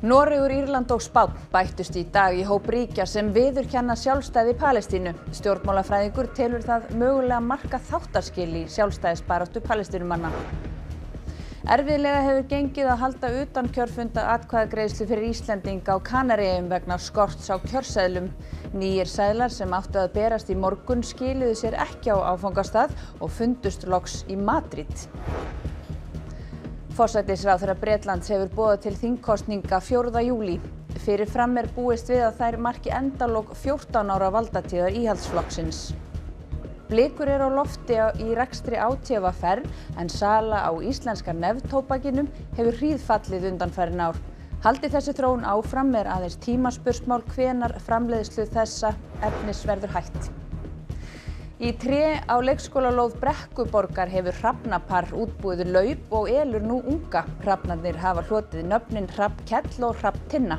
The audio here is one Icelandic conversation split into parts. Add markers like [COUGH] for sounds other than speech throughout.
Noregur, Írland og Spánn bættust í dag í hóp ríkja sem viðurkenna sjálfstæði Palestínu. Stjórnmálafræðingur telur það mögulega marka þáttarskil í sjálfstæðisbaráttu palestínumanna. Erfiðlega hefur gengið að halda utan kjörfunda atkvæðagreiðslu fyrir Íslendinga á Kanaríum vegna skorts á kjörseðlum. Nýjir seðlar sem áttu að berast í morgun skiluðu sér ekki á áfangastað og fundust loks í Madrid. Forsætisráðherra Bretlands hefur boðað til þingkostninga 4. júlí. Fyrir fram er búist við að þær marki endalók 14 ára valdatíðar íhaldsflokksins. Blikur er á lofti í rekstri átífaferð en sala á íslenska neftópakinum hefur hríðfallið undanfærin ár. Haldi þessi þróun áfram er aðeins tímaspursmál hvenar framleiðslu þessa efnis verður hætt. Í tré á leikskólalóð Brekkuborgar hefur hrafnapar útbúið laup og elur nú unga. Hrafnarnir hafa hlotið nöfnin Hrafnkell og Hrafntinna.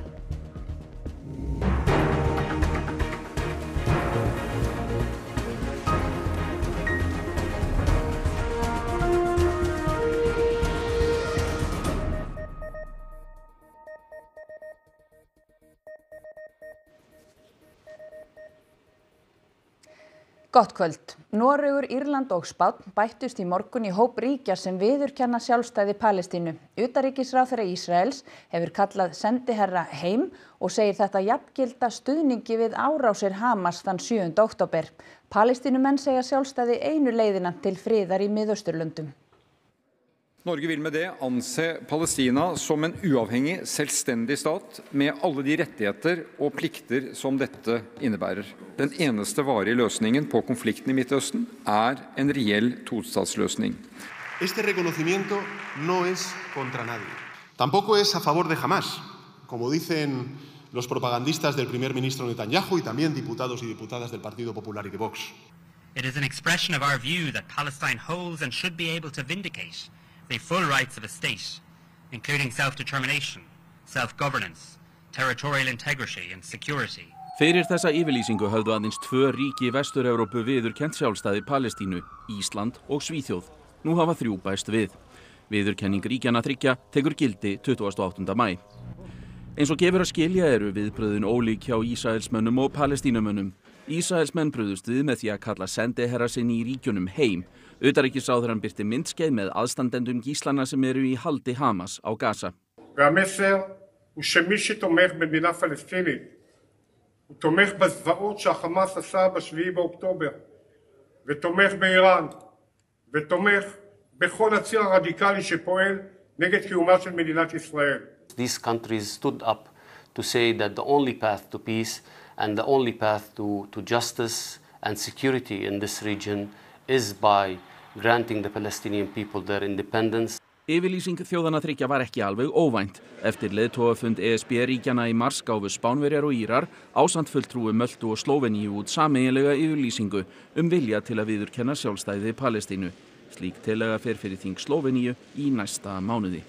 Gott kvöld. Noregur, Írland og Spánn bættust í morgun í hóp ríkja sem viðurkenna sjálfstæði Palestínu. Utaríkisráþara Ísraels hefur kallað sendiherra heim og segir þetta jafngilda stuðningi við árásir Hamas þann 7. oktober. Palestínumenn segja sjálfstæði einu leiðina til friðar í miðausturlöndum. Norge vil med det anse Palestina som en uavhengig, selvstendig stat med alle de rettigheter og plikter som dette innebærer. Den eneste varige løsningen på konflikten i Midtøsten er en reell tostatsløsning. Este reconocimiento no es contra nadie. Tampoco es a favor de Hamas, como dicen los propagandistas del primer ministro Netanyahu y también diputados y diputadas del Partido Popular y de Vox. It is an expression of our view that Palestine holds and should be able to vindicate the full rights of a state, including self-determination, self-governance, territorial integrity and security. Fyrir þessa yfirlýsingu höfðu aðeins tvö ríki Vestur-Európu viður kent sjálfstæði Palestínu, Ísland og Svíþjóð. Nú hafa þrjú bæst við. Viðurkenning ríkjana þryggja tekur gildi 28. mæ. Eins og gefur að skilja eru viðbröðun ólík hjá Ísraelsmönnum og Palestínumönnum. Ísraelsmenn bröðust við með því að kalla sendiherra sinni í ríkjunum heim. Utaríkisráðurann byrti myndskeið með aðstandendum gíslana sem eru í haldi Hamas á Gaza. והמסר הוא שמי שתומך במדינה פלסטינית הוא תומך בזוועות שהחמאס עשה ב-7 באוקטובר ותומך באיראן ותומך בכל הציר הרדיקלי שפועל נגד קיומה של מדינת ישראל. These countries stood up to say that the only path to peace and the only path to, to justice and security in this region is by granting the Palestinian people their independence. Yfirlýsing þjóðana þryggja var ekki alveg óvænt. Eftir leðtóafund ESB-ríkjana í mars gáfu Spánverjar og Írar ásand fulltrúi Möldu og Sloveníu út sameiginlega yfirlýsingu um vilja til að viðurkenna sjálfstæði Palestínu. Slík tilega fer fyrir þing Sloveníu í næsta mánuði.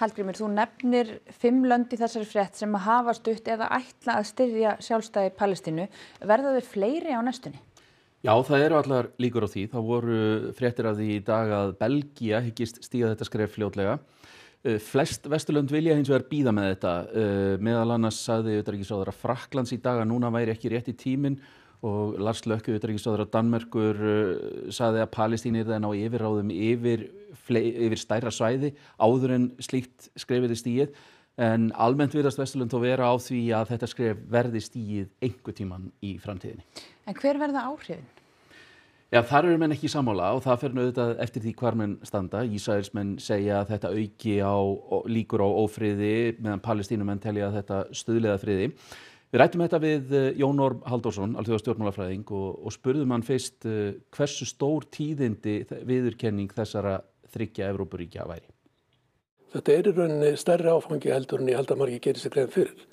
Hallgrímur, þú nefnir fimm lönd í þessari frétt sem hafa stutt eða ætla að styrja sjálfstæði Palestínu. Verða þau fleiri á næstunni? Já, það eru allar líkur á því. Það voru fréttir af því í dag að Belgia hyggist stíga þetta skref fljótlega. Flest Vesturlönd vilja hins vegar býða með þetta. Meðal annars saði auðvitaðrikiðsáður að Fraklands í dag að núna væri ekki rétt í tíminn og Lars Lökku, auðvitaðrikiðsáður að Danmörkur saði að Palestín er það ná yfirráðum yfir, yfir stærra svæði áður en slíkt skrefiði stíið. En almennt virðast Vesturlund þó vera á því að þetta skref verði stíið einhver tíman í framtíðinni. En hver verða áhrifin? Já, þar eru menn ekki í sammála og það fer auðvitað eftir því hvar menn standa. Ísæðismenn segja að þetta auki á líkur á ófriði meðan palestínumenn telja að þetta stuðlega friði. Við rættum þetta við Jón Orm Halldórsson, alþjóða stjórnmálafræðing og, og spurðum hann fyrst hversu stór tíðindi viðurkenning þessara þryggja Evrópuríkja væri. Þetta er í rauninni stærri áfangi heldur en ég held að margir gerir sig grein fyrir.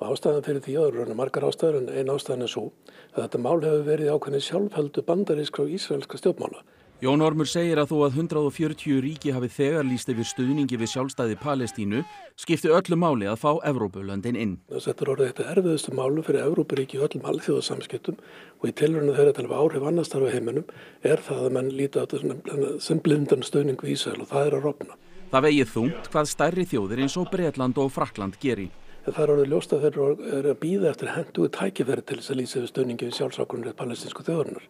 Og ástæðan fyrir því að rauninni margar ástæður en einn ástæðan er svo að þetta mál hefur verið ákveðin sjálfheldu bandarískra og ísraelska stjórnmála. Jón Ormur segir að þó að 140 ríki hafi þegar líst yfir stuðningi við sjálfstæði Palestínu skipti öllu máli að fá Evrópulöndin inn. Þetta er orðið þetta erfiðustu málu fyrir Evrópuríki öllum alþjóðarsamskiptum og í tilrönu þeirra til að áhrif annars þarf að heiminum er það að menn líta á þetta sem blindan stuðning við Ísrael og það er að rofna. Það vegið þungt hvað stærri þjóðir eins og Breitland og Frakland geri. Það er orðið ljóst að þeir eru að býða eftir henduðu tækifæri til þess að lýsa við stöðningi við sjálfsákunrið palestinsku þjóðurnar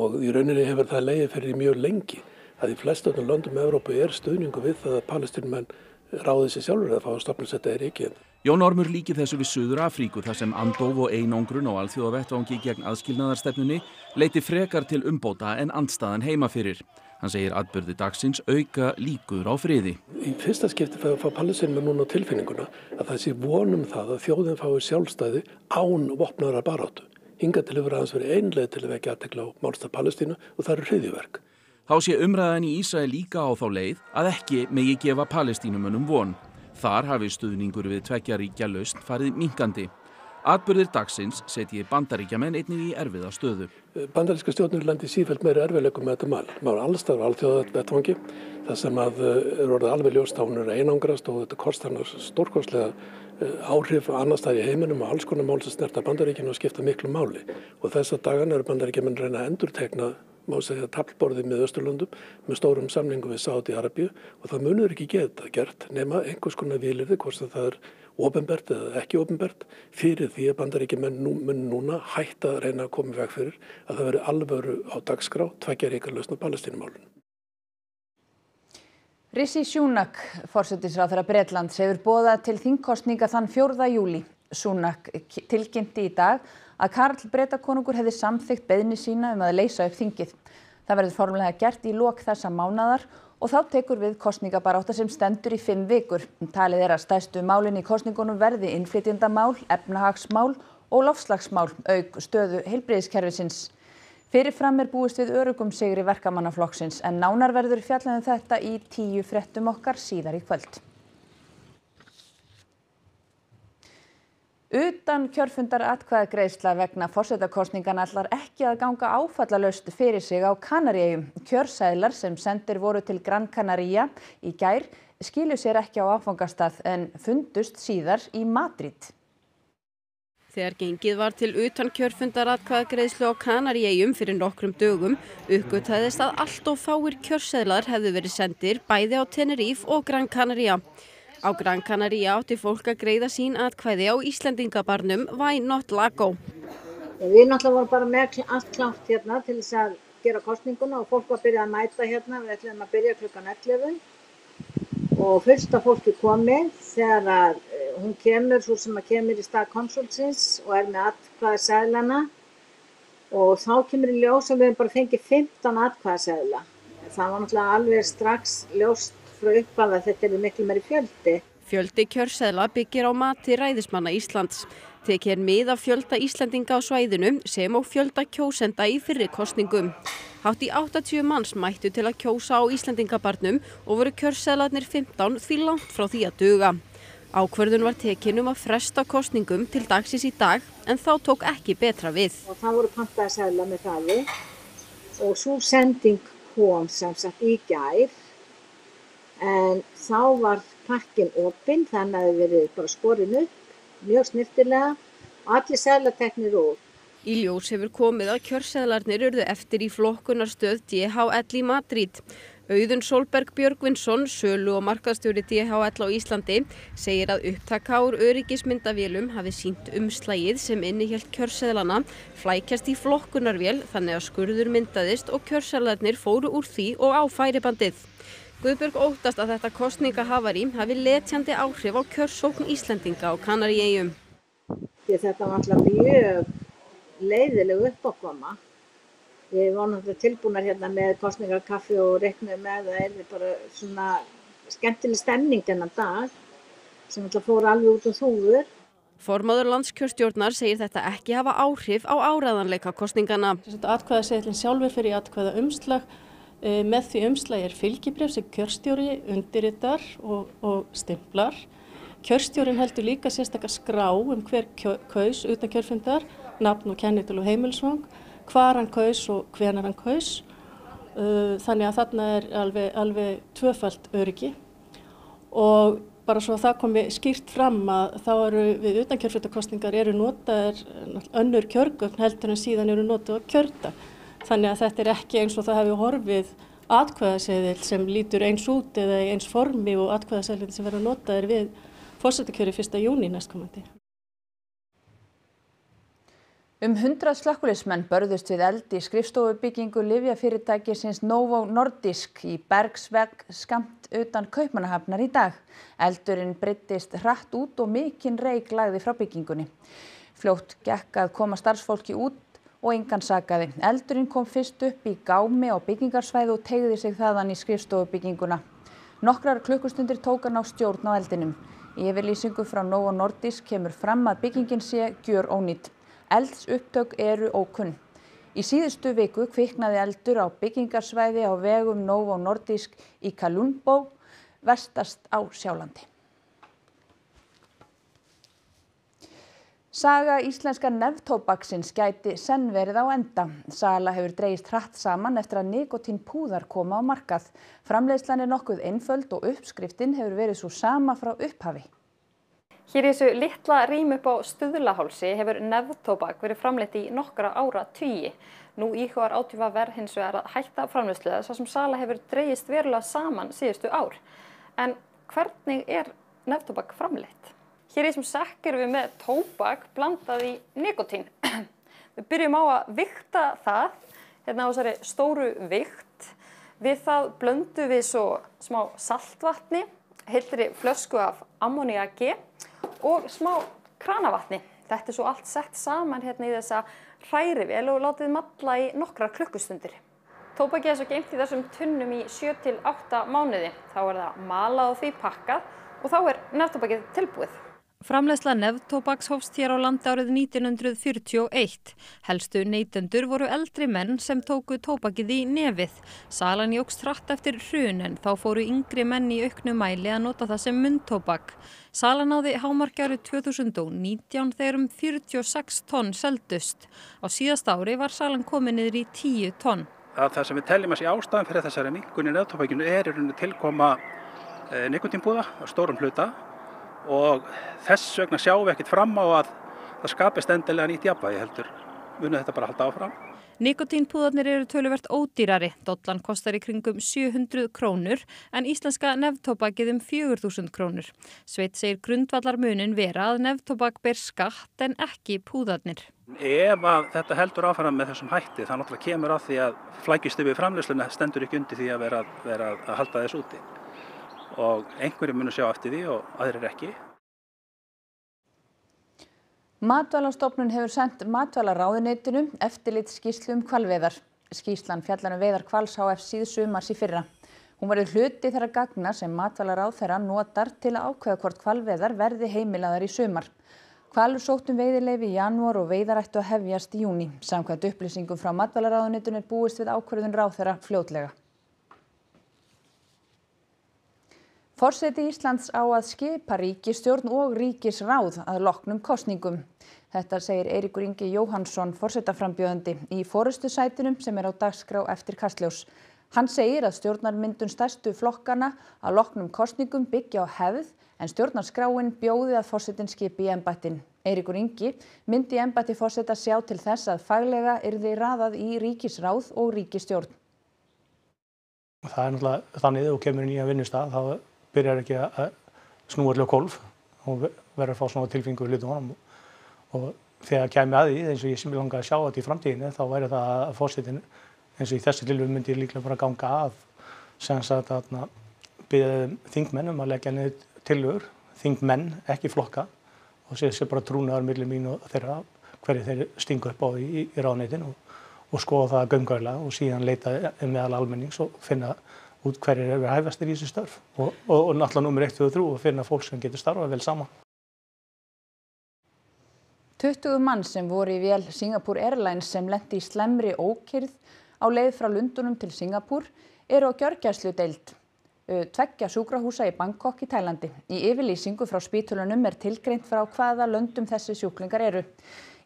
og í rauninni hefur það leiðið fyrir mjög lengi að í flestöldum löndum með Európu er stöðningu við það að palestinmenn ráðið sér sjálfur að fá að stopna þetta er ekki. Jón Ormur líki þessu við Suður Afríku þar sem andof og einangrun á alþjóðavettvangi gegn aðskilnaðarstefnunni leiti frekar til umbóta en andstaðan heima fyrir. Hann segir atbyrði dagsins auka líkur á friði. Í fyrsta skipti fá palestinmenn núna á tilfinninguna að það sé vonum það að þjóðin fái sjálfstæði án vopnara baráttu. Hinga til yfir aðeins verið einlega til að vekja aðtekla á málstað Palestínu og það eru hriðjverk. Þá sé umræðan í Ísrael líka á þá leið að ekki megi gefa palestínumönnum von. Þar hafi stuðningur við tveggjaríkja laust farið minkandi. Atbyrðir dagsins setji bandaríkjaman einnig í erfiða stöðu. Bandaríska stjórnir lendi sífælt meira erfiðleikum með þetta mál. Mára allstað á alþjóðavetfangi þar sem að eru orðið alveg ljóst á hún eru einangrast og þetta kostar hann stórkostlega áhrif annar stað í heiminum og alls konar mál sem snerta bandaríkinu og skipta miklu máli. Og þess að dagan eru bandaríkjaman reyna að endurtegna má segja tablborðið með Östurlundum með stórum samlingum við Sáti Arabíu og það munur ekki geta gert nema einhvers konar vilirði hvort það er ofinbert eða ekki ofinbert fyrir því að bandaríkjumenn nú, mun núna hætta að reyna að koma veg fyrir að það veri alvöru á dagskrá tveggja ríkar lausna palestínumálun. Rissi Sjúnak, fórsetisráð þeirra Breitlands, hefur bóðað til þingkostninga þann 4. júli. Sjúnak tilkynnti í dag að Karl Breitakonungur hefði samþygt beðni sína um að leysa upp þingið. Það verður formulega gert í lok þessa mánadar og þá tekur við kostningabaráta sem stendur í fimm vikur. Talið er að stæstu málinn í kostningunum verði innflytjendamál, efnahagsmál og lofslagsmál auk stöðu heilbriðiskerfisins. Fyrirfram er búist við örugum sigri verkamannaflokksins en nánar verður fjallaðum þetta í tíu frettum okkar síðar í kvöld. Utan kjörfundar atkvæðagreisla vegna fórsetakostningana ætlar ekki að ganga áfallalaust fyrir sig á Kanaríum. Kjörsæðlar sem sendir voru til Gran Canaria í gær skilu sér ekki á áfangastað en fundust síðar í Madrid. Þegar gengið var til utan kjörfundar atkvæðagreislu á Kanaríum fyrir nokkrum dögum uppgötaðist að allt og fáir kjörsæðlar hefðu verið sendir bæði á Tenerife og Gran Canaria. Á Gran Canaria átti fólk að greiða sín atkvæði á Íslandingabarnum Why Not Lago. Við náttúrulega vorum bara með allt klátt hérna til þess að gera kostninguna og fólk var að byrja að mæta hérna. Við ætlum að byrja klukkan 11 og af fólki komið þegar að hún kemur, svo sem að kemur í stað konsultsins og er með atkvæðasæðlana og þá kemur í ljós að við hefum bara fengið 15 atkvæðasæðla. Það var náttúrulega alveg strax ljóst frá upphafi að þetta er miklu meiri fjöldi. Fjöldi kjörseðla byggir á mati ræðismanna Íslands. Tekið er mið af fjölda Íslandinga á svæðinu sem og fjölda kjósenda í fyrri kostningum. Hátt í 80 manns mættu til að kjósa á Íslandingabarnum og voru kjörseðlarnir 15 því langt frá því að duga. Ákvörðun var tekin um að fresta kostningum til dagsins í dag en þá tók ekki betra við. Og það voru pantaði seðla með hraði og svo sending kom sem sagt í gær en þá var pakkin opinn þannig að það verið bara skorin upp mjög snirtilega og allir seðlateknir úr. Í ljós hefur komið að kjörseðlarnir urðu eftir í flokkunarstöð DHL í Madrid. Auðun Solberg Björgvinsson, sölu og markaðstjóri DHL á Íslandi, segir að upptaka úr öryggismyndavélum hafi sínt umslægið sem innihjalt kjörseðlana flækjast í flokkunarvél þannig að skurður myndaðist og kjörseðlarnir fóru úr því og á færibandið. Guðbjörg óttast að þetta kostningahafari hafi letjandi áhrif á kjörsókn Íslendinga á Kanaríegjum. Þetta var alltaf mjög leiðileg uppákoma. Við vorum alltaf tilbúinar hérna með kostningakaffi og reknum með að það er bara svona skemmtileg stemning þennan dag sem alltaf fór alveg út um þúfur. Formáður landskjörstjórnar segir þetta ekki hafa áhrif á áræðanleika kostningana. Atkvæðaseðlinn sjálfur fyrir atkvæða umslag Með því umslagi er fylgibref sem kjörstjóri undirritar og, og stimplar. Kjörstjórin heldur líka sérstakar skrá um hver kaus utan kjörfundar, nafn og kennitul og heimilsvang, hvar hann kaus og hvenar hann kaus. Þannig að þarna er alveg, alveg tvöfalt öryggi og bara svo að það komi skýrt fram að þá eru við utan kjörfundakostningar eru notaðir önnur kjörgögn heldur en síðan eru notað á kjörda. Þannig að þetta er ekki eins og það hefur horfið atkvæðaseðil sem lítur eins út eða eins formi og atkvæðaseðil sem verður notaðir við fórsetakjöri 1. júni næstkomandi. Um hundrað slökkulismenn börðust við eld í skrifstofubyggingu livjafyrirtækisins Novo Nordisk í Bergsvegg skamt utan Kaupmannahafnar í dag. Eldurinn breyttist hratt út og mikinn reik lagði frá byggingunni. Fljótt gekk að koma starfsfólki út og engan sakaði. Eldurinn kom fyrst upp í gámi á byggingarsvæðu og tegði sig þaðan í skrifstofubygginguna. Nokkrar klukkustundir tók hann á stjórn á eldinum. Í yfirlýsingu frá Novo Nordisk kemur fram að byggingin sé gjör ónýtt. Eldsupptök eru ókunn. Í síðustu viku kviknaði eldur á byggingarsvæði á vegum Novo Nordisk í Kalundbó, vestast á Sjálandi. Saga íslenska neftóbaksins gæti senn verið á enda. Sala hefur dreigist hratt saman eftir að nikotín púðar koma á markað. Framleiðslan er nokkuð einföld og uppskriftin hefur verið svo sama frá upphafi. Hér í þessu litla rým upp á Stuðlahálsi hefur nefntóbak verið framleitt í nokkra ára tugi. Nú íhugar átífa verð hins vegar að hætta framleiðslu þess að sem sala hefur dreyist verulega saman síðustu ár. En hvernig er nefntóbak framleitt? Hér í þessum sekk erum við með tóbak blandað í nikotín. [CLEARS THROAT] Við byrjum á að vikta það, hérna á þessari stóru vikt. Við það blöndu við svo smá saltvatni, heilri flösku af ammoniaki og smá kranavatni. Þetta er svo allt sett saman hérna í þessa hrærivél og látið matla í nokkra klukkustundir. Tóbakið er svo geimt í þessum tunnum í 7-8 mánuði. Þá er það malað og því pakkað og þá er nefntóbakið tilbúið. Framleiðsla nefntóbaks hófst hér á landi árið 1941. Helstu neytendur voru eldri menn sem tóku tóbakið í nefið. Salan jógst hratt eftir hrun en þá fóru yngri menn í auknu mæli að nota það sem mundtóbak. Salan áði hámarki árið 2019 þegar um 46 tonn seldust. Á síðast ári var salan komið niður í 10 tonn. Það sem við teljum að sé ástæðan fyrir þessari mingunni nefntóbakinu er í rauninni tilkoma eh, nikotinbúða á stórum hluta og þess vegna sjáum við ekkert fram á að það skapist endilega nýtt jafnvægi heldur munið þetta bara halda áfram. Nikotínpúðarnir eru töluvert ódýrari. Dollan kostar í kringum 700 krónur en íslenska nefntóbakið um 4000 krónur. Sveit segir grundvallar munin vera að nefntóbak ber skatt en ekki púðarnir. Ef að þetta heldur áfram með þessum hætti það náttúrulega kemur að því að flækjustu við framleysluna stendur ekki undir því að vera, vera að halda þess úti og einhverju munu sjá eftir því og aðrir ekki. Matvælastofnun hefur sendt matvælaráðuneytinu eftirlit skýslu um kvalveðar. Skýslan fjallar um veðar kvals HF síðsumars í fyrra. Hún verður hluti þeirra gagna sem matvælaráð þeirra notar til að ákveða hvort kvalveðar verði heimilaðar í sumar. Kvalur sóttum veiðileifi í janúar og veiðarættu að hefjast í júni. Samkvæmt upplýsingum frá matvælaráðuneytinu er búist við ákverðun ráð þeirra fljótlega. Forseti Íslands á að skipa ríkisstjórn og ríkisráð að loknum kostningum. Þetta segir Eiríkur Ingi Jóhansson, forsetaframbjöðandi, í forustu sætinum sem er á dagskrá eftir Kastljós. Hann segir að stjórnarmyndun stærstu flokkana að loknum kostningum byggja á hefð en stjórnarskráin bjóði að forsetin skipi í embættin. Eiríkur Ingi myndi í embætti forseta sjá til þess að faglega yrði raðað í ríkisráð og ríkistjórn. Það er náttúrulega þannig og kemur nýja vinnustaf þá byrjar ekki að snúa allir á kolf og verður að fá svona tilfinningu við hlutum og þegar kemur að því eins og ég sem ég langaði að sjá þetta í framtíðinu þá væri það að fórsetin eins og í þessu tilvæg myndi ég líklega bara ganga að sem sagt að byrja þingmenn um að leggja niður tilvögur, þingmenn, ekki flokka og sér sér bara trúnaðar millir mín og þeirra hverju þeir stingu upp á í, í, í ráðneitin og, og skoða það gömgæðilega og síðan leita meðal almennings og finna út hverjir eru hæfastir í þessu störf og, og, og náttúrulega nummer 1 og 3 að finna fólk sem getur starfað vel saman. 20 mann sem voru í vél Singapore Airlines sem lendi í slemri ókyrð á leið frá Lundunum til Singapore eru á gjörgjæslu deild tveggja sjúkrahúsa í Bangkok í Tælandi. Í yfirlýsingu frá spítulunum er tilgreint frá hvaða löndum þessi sjúklingar eru.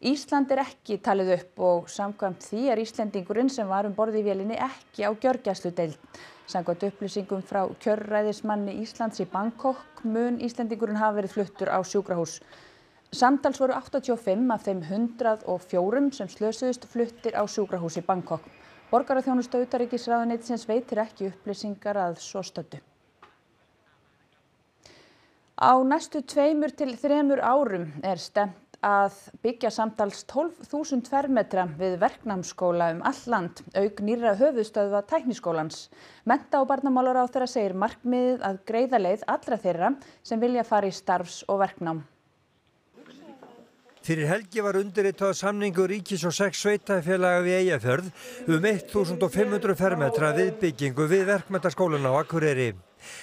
Ísland er ekki talið upp og samkvæmt því er Íslendingurinn sem var um borði í vélinni ekki á gjörgjæslu deild. Samkvæmt upplýsingum frá kjörræðismanni Íslands í Bangkok mun Íslendingurinn hafa verið fluttur á sjúkrahús. Samtals voru 85 af þeim 104 sem slösuðust fluttir á sjúkrahús í Bangkok. Borgaraþjónustu auðaríkisráðuneytisins veitir ekki upplýsingar að svo stöddu. Á næstu tveimur til þremur árum er stemt að byggja samtals 12.000 fermetra við verknámsskóla um all land, auk nýra höfuðstöðva tækniskólans. Menta og barnamálar á þeirra segir markmiðið að greiða leið allra þeirra sem vilja fara í starfs- og verknám. Fyrir helgi var undirritað samningu ríkis og sex sveitafélaga við Eyjafjörð um 1500 fermetra viðbyggingu við verkmyndaskólan á Akureyri.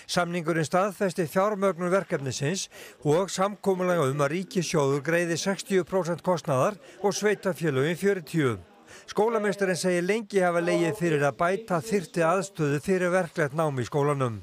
Samningurinn staðfesti fjármögnun verkefnisins og samkómulega um að ríkissjóður greiði 60% kostnaðar og sveitafélagin 40%. Skólameistarinn segir lengi hafa leigið fyrir að bæta þyrti aðstöðu fyrir verklegt nám í skólanum.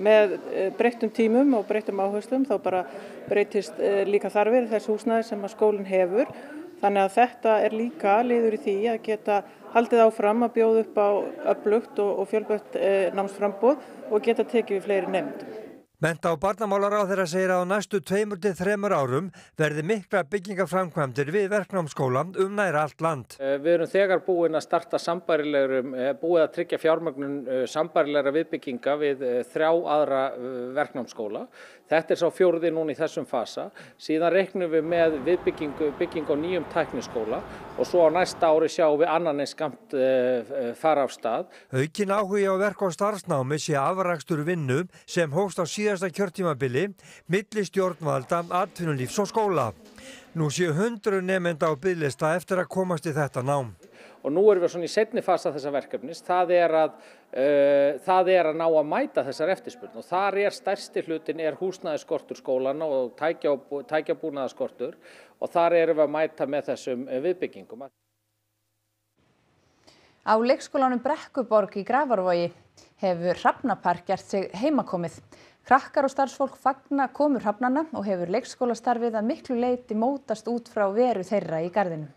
Með breyttum tímum og breyttum áherslum þá bara breytist líka þarfir þess húsnæði sem að skólinn hefur. Þannig að þetta er líka liður í því að geta haldið áfram að bjóða upp á öflugt og, og fjölbött eh, námsframbóð og geta tekið við fleiri nefndum. Menta og barnamálar á þeirra segir að á næstu tveimur til þremur árum verði mikla byggingaframkvæmdir við verknámsskóla um næra allt land. Við erum þegar búin að starta sambarilegurum, búið að tryggja fjármögnun sambarilegra viðbygginga við þrjá aðra verknámsskóla. Þetta er sá fjórði núna í þessum fasa. Síðan reiknum við með viðbyggingu bygging á nýjum tækniskóla og svo á næsta ári sjáum við annan eins skamt fara af stað. Aukin áhuga á verk og starfsnámi sé afrakstur vinnu sem hóst á síðasta kjörtímabili milli stjórnvalda, atvinnulífs og skóla. Nú séu hundru nefnda á bygglista eftir að komast í þetta nám. Og nú erum við svona í setni fasa þessa verkefnis, það er að, uh, það er að ná að mæta þessar eftirspurn og þar er stærsti hlutin er húsnæðiskortur skólana og tækja, tækjabúnaðaskortur og þar erum við að mæta með þessum viðbyggingum. Á leikskólanum Brekkuborg í Grafarvogi hefur Hrafnapar gert sig heimakomið. Krakkar og starfsfólk fagna komur hrafnana og hefur leikskólastarfið að miklu leiti mótast út frá veru þeirra í gardinu.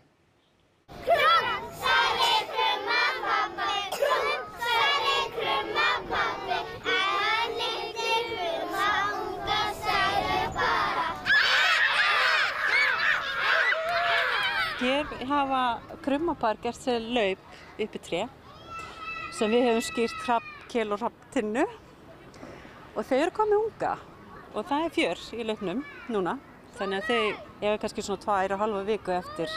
Hafa krummapar gert sér laup upp í tré sem við hefum skýrt hrappkél og hrapptinnu og þau eru komið unga og það er fjör í laupnum núna þannig að þau hefur kannski svona tvær og halva viku eftir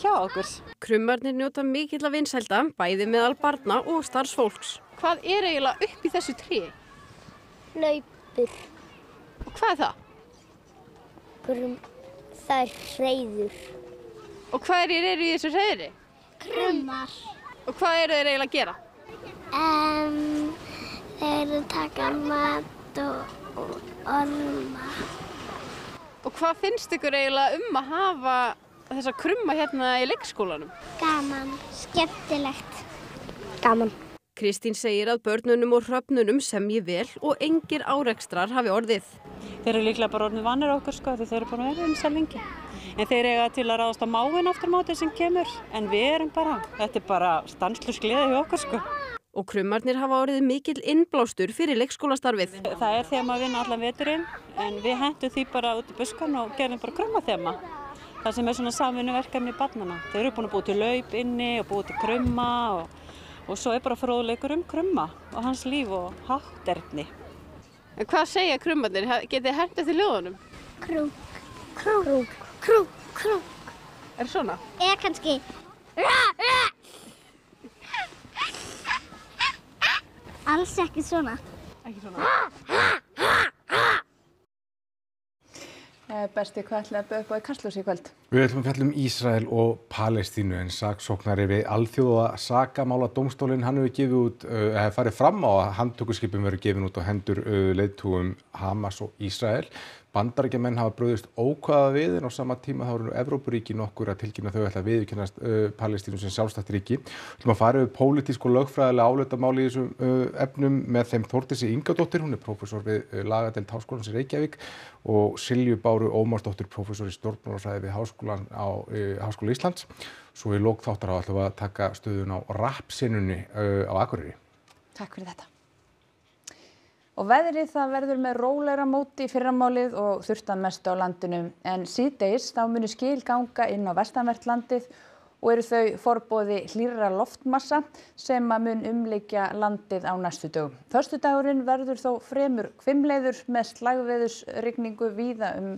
hjá okkur. Krummarnir njóta mikill að vinsælda, bæði meðal barna og starfsfólks. Hvað er eiginlega upp í þessu tré? Laupur. Og hvað er það? Krum, það er hreyður. Og er eru í þessu hreyðri? Krummar. Og hvað eru þeir eiginlega að gera? Um, þeir eru að taka mat og, og orma. Og hvað finnst ykkur eiginlega um að hafa þessa krumma hérna í leikskólanum? Gaman. Skemmtilegt. Gaman. Kristín segir að börnunum og hröfnunum semji vel og engir árekstrar hafi orðið. Þeir eru líklega bara orðinu vanir okkur sko því þeir eru búin að vera eins að lengi. En þeir eiga til að ráðast á máin aftur mótið sem kemur. En við erum bara, þetta er bara stanslust gleði hjá okkur sko. Og krummarnir hafa orðið mikill innblástur fyrir leikskólastarfið. Það er þema að vinna allan veturinn en við hentum því bara út í buskan og gerðum bara krummathema. Það sem er svona samvinnuverkefni í barnana. Þeir eru búin að búið til laup inni og búið til krumma og, og svo er bara fróðleikur um krumma og hans líf og hátterni. En hvað segja krummarnir? Getið þið hendt eftir ljóðunum? Krúk, krúk, krúk, krúk. Er svona? Eða kannski. Alls ekki svona. Ekki svona? Besti, hvað ætlaði að bauða upp á í Kastlúsi í kvöld? Við ætlum að fjalla um Ísrael og Palestínu en saksóknari við alþjóða sakamála domstólinn hann hefur gefið út, uh, hefur farið fram á að handtökuskipum verið gefið út á hendur uh, leiðtúum Hamas og Ísrael. Bandarækjumenn hafa bröðist ókvæða við en á sama tíma þá eru Evrópuríki nokkur að tilkynna þau ætla að viðkennast uh, Palestínu sem sjálfstætt ríki. Við ætlum að fara yfir pólitísk og lögfræðilega álutamáli í þessum uh, efnum með þeim Þórtissi Ingadóttir, hún er prófessor við uh, lagadelt Háskólans í Reykjavík og Silju Báru Ómarsdóttir, prófessor í stjórnmálafræði við Háskólan á Háskóla Íslands. Svo í lók þáttar á ætlum að taka stöðun á rapsinunni á Akureyri. Takk fyrir þetta. Og veðrið það verður með róleira móti í fyrramálið og þurftan mestu á landinu en síðdeis þá munir skil ganga inn á vestanvert landið og eru þau forbóði hlýra loftmassa sem að mun umleikja landið á næstu dögum. Þörstudagurinn verður þó fremur kvimleiður með slagveðusrygningu víða um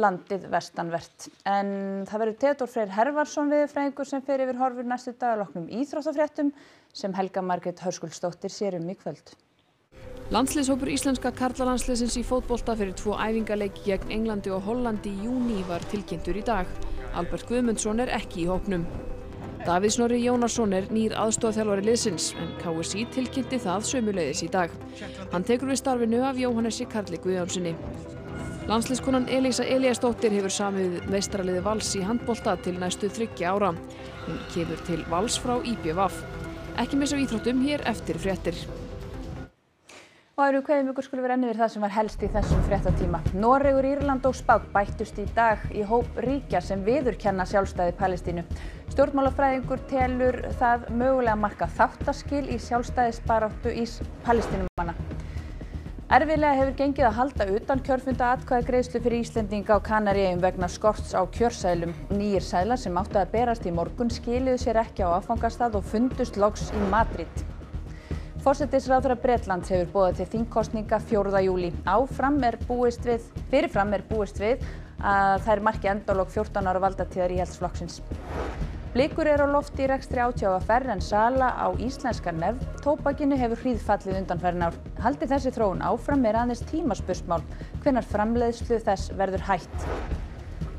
landið vestanvert. En það verður Teodor Freyr Hervarsson viðfræðingur sem fer yfir horfur næstu dagaloknum íþróttafréttum sem Helga Margret Hörskullsdóttir sér um í kvöld. Landsliðshópur íslenska karlalandsliðsins í fótbolta fyrir tvo æfingarleiki gegn Englandi og Hollandi í júni var tilkynntur í dag. Albert Guðmundsson er ekki í hópnum. Davíð Snorri Jónasson er nýr aðstofþjálfari liðsins en KSI tilkynnti það sömuleiðis í dag. Hann tekur við starfinu af Jóhannesi Karli Guðjónssoni. Landsliðskonan Elísa Eliasdóttir hefur samið meistraliði Vals í handbolta til næstu þryggja ára. Hún kemur til Vals frá IBVF. Ekki missa íþróttum hér eftir fréttir. Og aðru kveðum ykkur skulle vera ennið það sem var helst í þessum fréttatíma. Noregur, Írland og Spák bættust í dag í hóp ríkja sem viðurkenna sjálfstæði Palestínu. Stjórnmálafræðingur telur það mögulega marka þáttaskil í sjálfstæðisbaráttu í Palestínumanna. Erfilega hefur gengið að halda utan kjörfunda atkvæða greiðslu fyrir Íslendinga á Kanaríum vegna skorts á kjörsælum. Nýjir sælar sem áttu að berast í morgun skiluðu sér ekki á affangastað og fundust loks í Madrid. Fórsetisráðara Bretlands hefur bóðað til þingkostninga 4. júli. Áfram er búist við, fyrirfram er búist við að þær marki endalók 14 ára valdatíðar íhaldsflokksins. Blikur er á lofti í rekstri átjáfa ferr en sala á íslenska nefntópakinu hefur hríðfallið undanferðin ár. Haldi þessi þróun áfram er aðeins tímaspursmál hvenar framleiðslu þess verður hætt.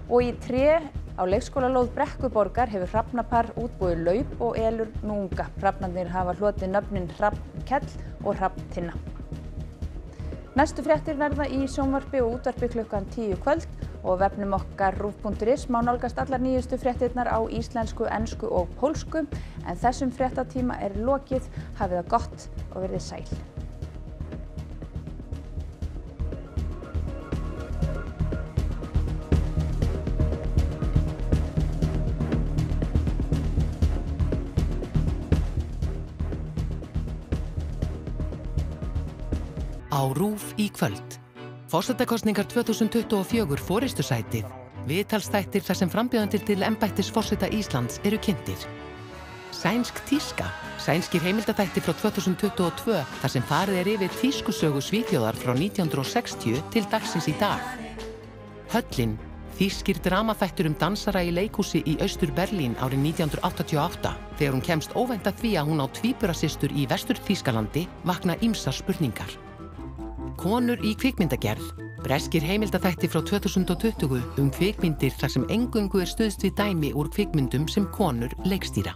Og í tre Á leikskólalóð Brekkuborgar hefur hrafnapar útbúið laup og elur núnga. Hrafnarnir hafa hlotið nöfnin Hrafnkell og Hrafntinna. Næstu fréttir verða í sjónvarpi og útvarpi klukkan 10 kvöld og vefnum okkar rúf.is má nálgast allar nýjustu fréttirnar á íslensku, ennsku og pólsku en þessum fréttatíma er lokið, hafið það gott og verðið sæl. RÚF í kvöld. Fórsetakostningar 2024 fóristu sætið. Viðtalstættir þar sem frambjöðandir til ennbættis fórseta Íslands eru kynntir. Sænsk tíska. Sænskir heimildatætti frá 2022 þar sem farið er yfir tískusögu svíþjóðar frá 1960 til dagsins í dag. Höllin. Þískir dramaþættur um dansara í leikúsi í Austur Berlín árið 1988 þegar hún kemst óvænt að því að hún á tvíburasistur í Vestur Þískalandi vakna ímsa spurningar. Konur í kvikmyndagerð. Breskir heimildathætti frá 2020 um kvikmyndir þar sem engungu er stuðst við dæmi úr kvikmyndum sem konur leikstýra.